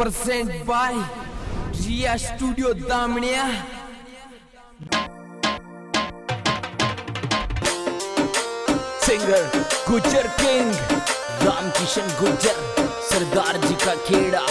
present by Riya studio Damiya singer Gujar king Ram Kishan Gujar Sardar ji का खेड़ा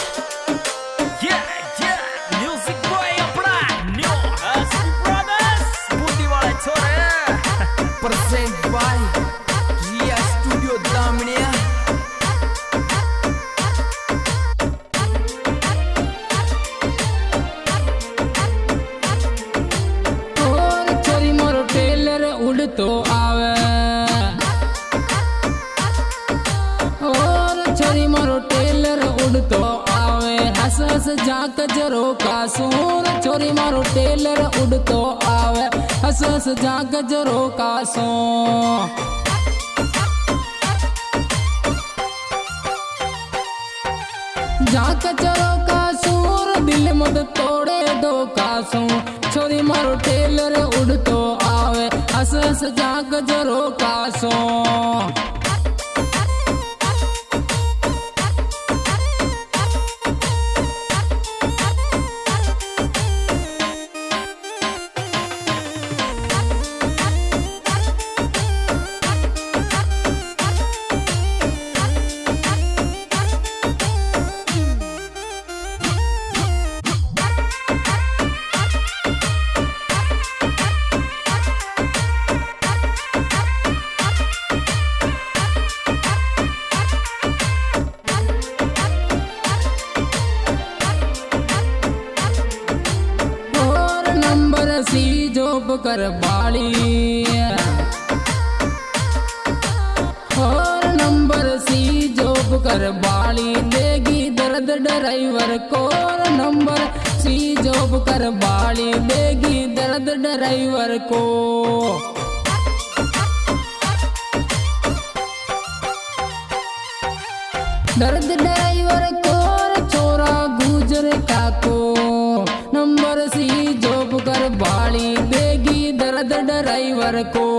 छोरी मोरो Taylor उड़ तो आवे हंस हंस जाक जरो का सोर छोरी मोरो टेलर उड़ तो आवे हंस हंस जाक जरो का सो जाक जरो का सूर दिल मत तोड़े दो कासों छोरी मारो टेलर उड़ कर बाली। और नंबर सी जोब बाली। देगी दर्द ड्राइवर को नंबर सी जोब बाली। देगी दर्द ड्राइवर को। दर्द ड्राइवर ड्राइवर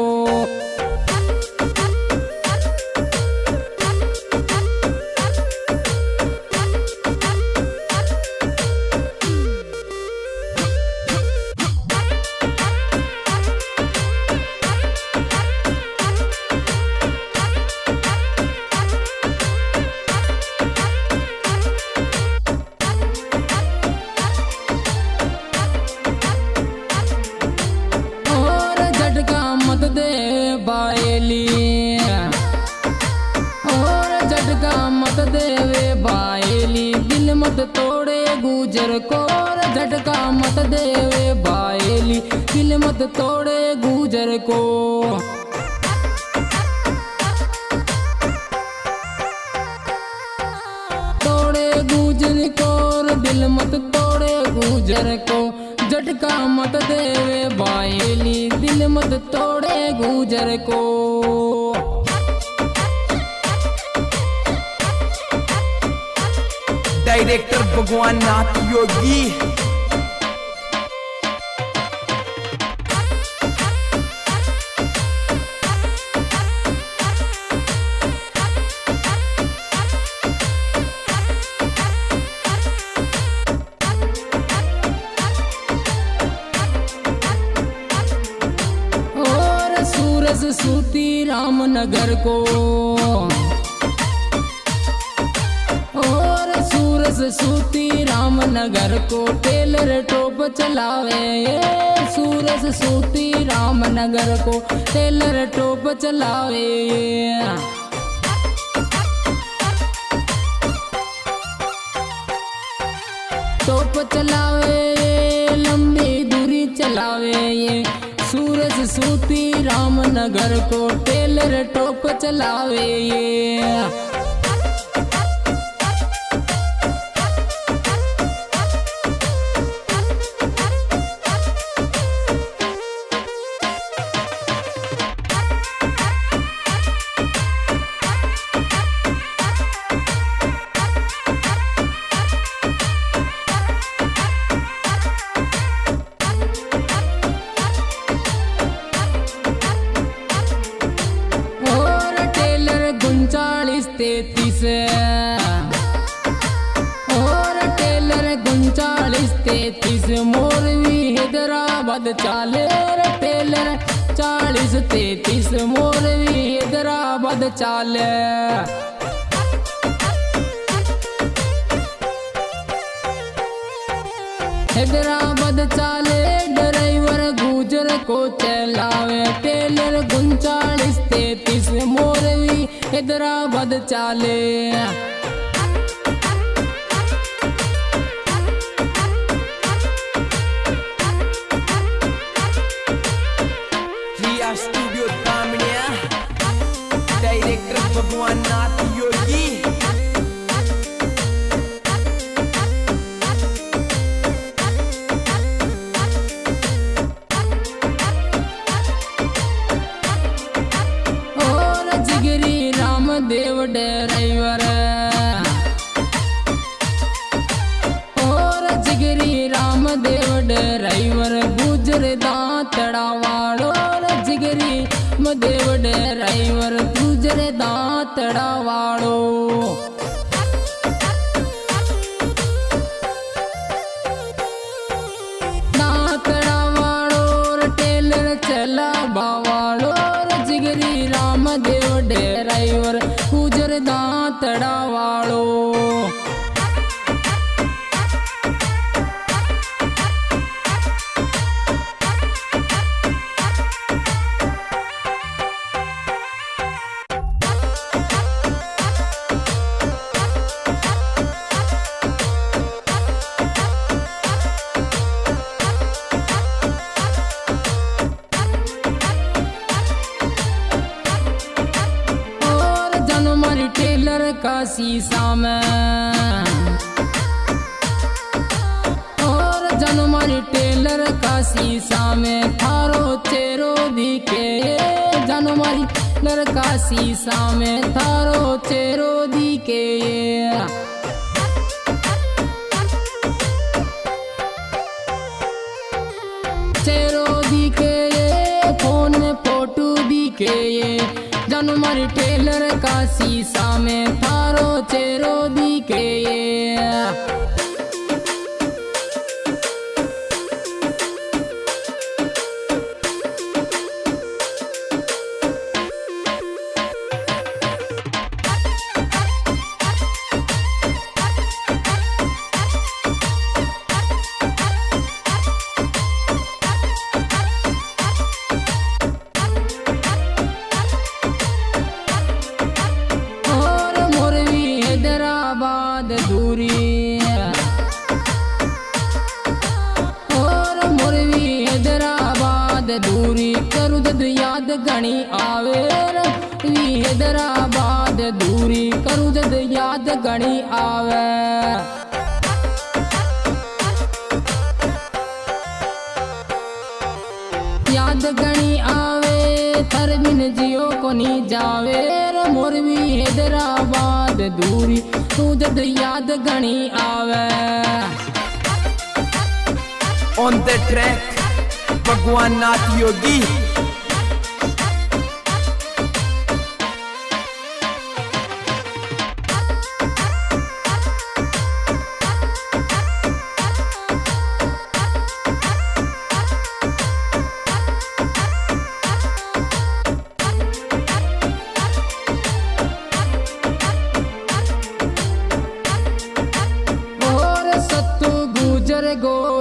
गुजर को झटका मत देवे बायली दिल मत तोड़े गुजर को। तोड़े गुजर को दिल मत तोड़े गुजर को। झटका मत देवे बायली दिल मत तोड़े गुजर को। डायरेक्टर भगवान नाथ योगी। सूती रामनगर को सूती रामनगर को टेलर टोप चलावे। सूरज सूती रामनगर को टेलर टोप चलावे। टोप चलावे, लंबी दूरी चलावे। ये सूरज सूती रामनगर को टेलर टोप चलावे। ये और टेलर मोरवी, हैदराबाद चाले। और टेलर चालीस, तेतीस, मोरवी, हैदराबाद चाले। हैदराबाद चाले, ड्राइवर गुजर को चलावे। टेलर उनचालीस, तैतीस मोर हैदराबाद चाले। વાળો टेलर का शीशा में। और जनमरी टेलर का शीशा में थारो चेरो दिखे। जनमरी टेलर का शीशा में थारो चेरो दिखे। चेरो दिखे, फ़ोन फ़ोटो दिखे। ये जनमर टेलर का शीशा में थारो चेरो दिखे याद आवे। हैदराबाद दूरी दद याद आवे याद आवे जियो जावे हैदराबाद दूरी तू जद याद गणी आवे ऑन भगवान नाथ योगी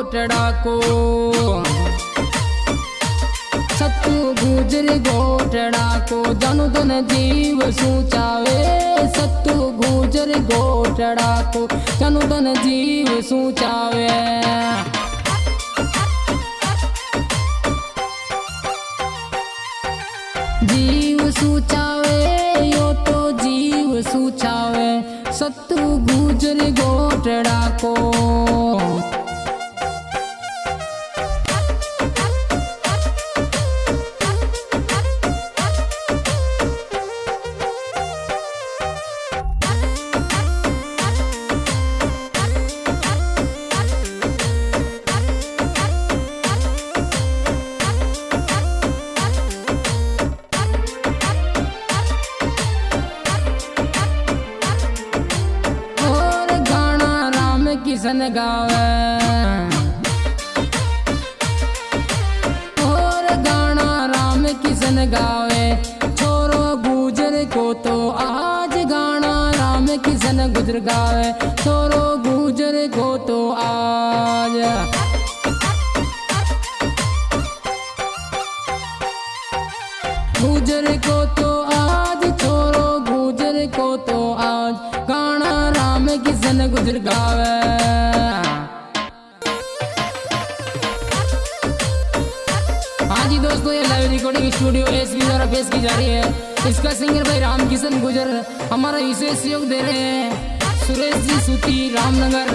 गोटड़ा को सत्तू गुजर गोटड़ा को जनु धन जीव सूचावे सत्तू गुजर गोटड़ा को जनु धन जीव सूचावे सन गावे। और गाना राम किशन गावे। छोरो गुजर को तो आज गाना राम किशन गुजर गावे। छोरो गुजर को तो आज। गुजर को तो आज, छोरो गुजर को तो आज। गाना राम किशन गुजर गावे। की जा रही है। इसका सिंगर भाई राम किशन गुजर, हमारा विशेष सहयोग दे रहे हैं। सुरेश जी, सूती, रामनगर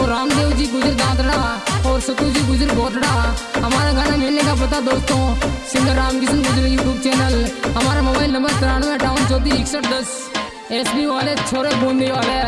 और रामदेव जी गुजर दादरा और सतु जी गुजर गोटड़ा हमारा गाना मिलने का पता दोस्तों singer Ram Kishan Gujar YouTube channel हमारा मोबाइल नंबर तिरानवे अठावन चौतीस, इकसठ दस एस वाले छोरे बूंदी वाले।